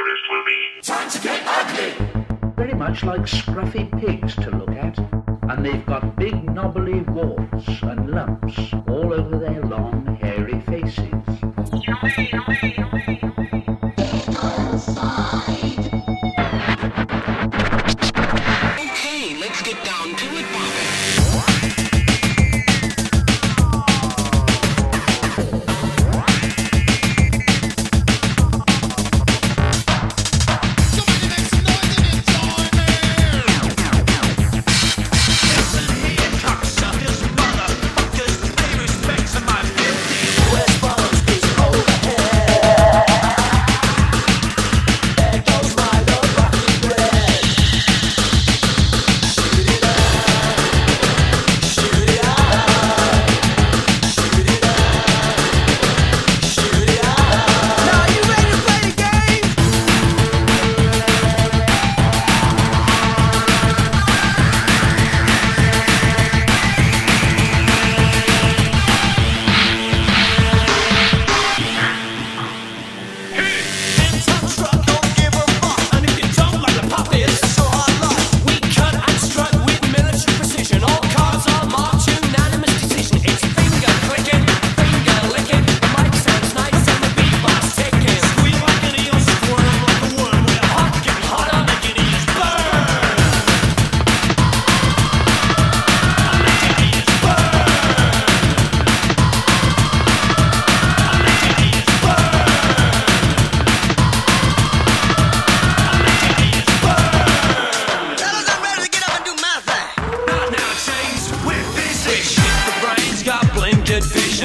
tourist will be. Time to get ugly! Very much like scruffy pigs to look at. And they've got big knobbly warts and lumps all over their long hairy faces. Okay, let's get down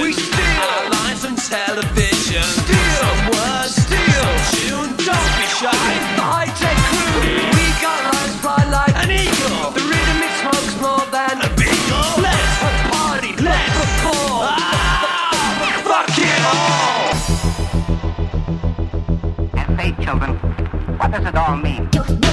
We steal our lines from television. Steal some words, steal tune. Don't be shy. The high tech crew. We got lines fly like an eagle. The rhythm it smokes more than a beagle. Let's party. Let's perform. Ah, fuck it all. And say, children, what does it all mean?